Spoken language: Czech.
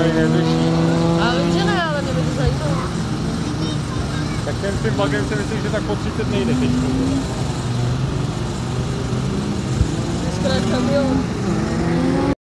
tady neřeší. Ale vím, že ne, Tak ten s tím bagem si myslím, že tak po 30 nejde teď. Zkrátka kamion.